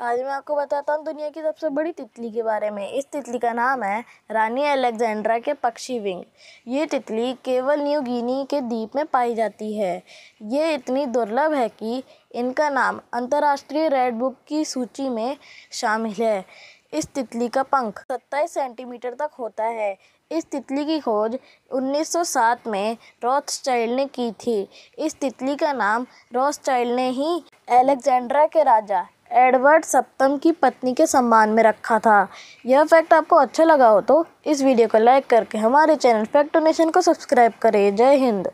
आज मैं आपको बताता हूँ दुनिया की सबसे बड़ी तितली के बारे में। इस तितली का नाम है रानी अलेक्जेंड्रा के पक्षी विंग। ये तितली केवल न्यू गिनी के द्वीप में पाई जाती है। ये इतनी दुर्लभ है कि इनका नाम अंतर्राष्ट्रीय रेड बुक की सूची में शामिल है। इस तितली का पंख 27 सेंटीमीटर तक होता है। इस तितली की खोज 1907 में रॉथस्चाइल्ड ने की थी। इस तितली का नाम रॉथस्चाइल्ड ने ही अलेक्जेंड्रा के राजा एडवर्ड सप्तम की पत्नी के सम्मान में रखा था। यह फैक्ट आपको अच्छा लगा हो तो इस वीडियो को लाइक करके हमारे चैनल फैक्ट डोनेशन को सब्सक्राइब करें। जय हिंद।